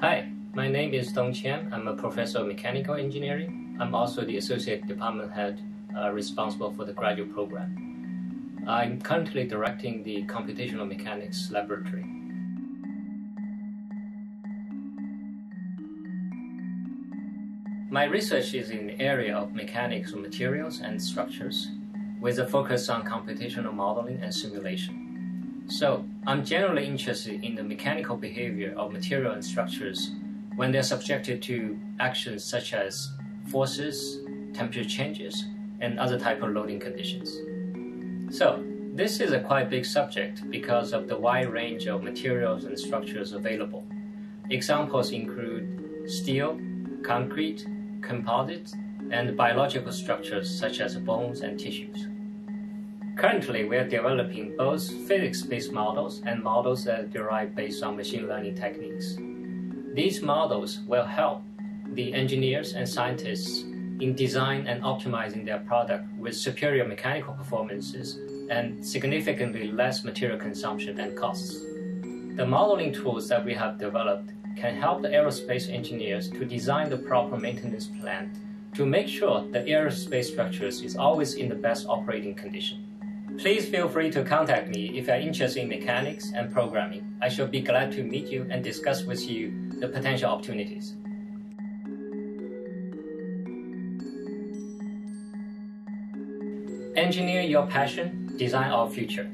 Hi, my name is Dong Qian. I'm a professor of mechanical engineering. I'm also the associate department head uh, responsible for the graduate program. I'm currently directing the computational mechanics laboratory. My research is in the area of mechanics of materials and structures, with a focus on computational modeling and simulation. So, I'm generally interested in the mechanical behavior of material and structures when they're subjected to actions such as forces, temperature changes, and other type of loading conditions. So, this is a quite big subject because of the wide range of materials and structures available. Examples include steel, concrete, composites, and biological structures such as bones and tissues. Currently, we are developing both physics-based models and models that are derived based on machine learning techniques. These models will help the engineers and scientists in design and optimizing their product with superior mechanical performances and significantly less material consumption and costs. The modeling tools that we have developed can help the aerospace engineers to design the proper maintenance plan to make sure the aerospace structures is always in the best operating condition. Please feel free to contact me if you are interested in mechanics and programming. I shall be glad to meet you and discuss with you the potential opportunities. Engineer your passion, design our future.